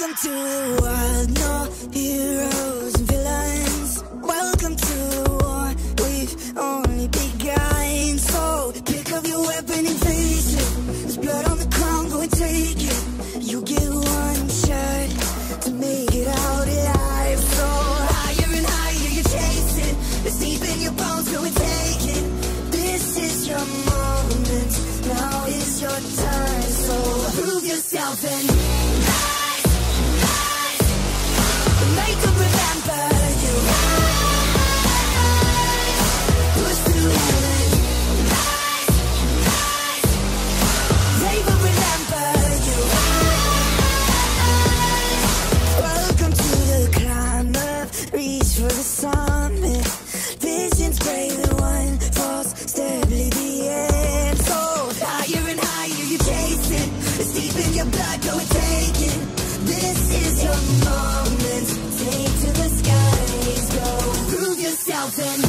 Welcome to the wild, no heroes and villains. Welcome to the war, we've only begun. So pick up your weapon and face it. There's blood on the ground, go and take it. You get one shot to make it out alive. So higher and higher you're chasing. It's deep in your bones, go and take it. This is your moment, now is your time. So prove yourself and your blood, go and take it. This is your moment. Take to the skies, go. Prove yourself and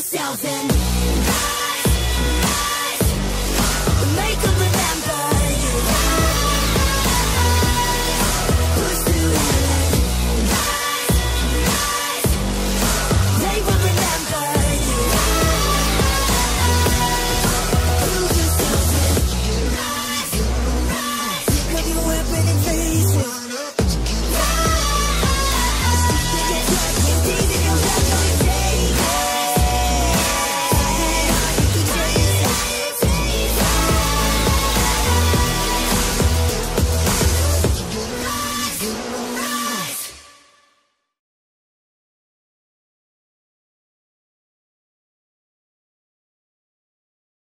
yourself and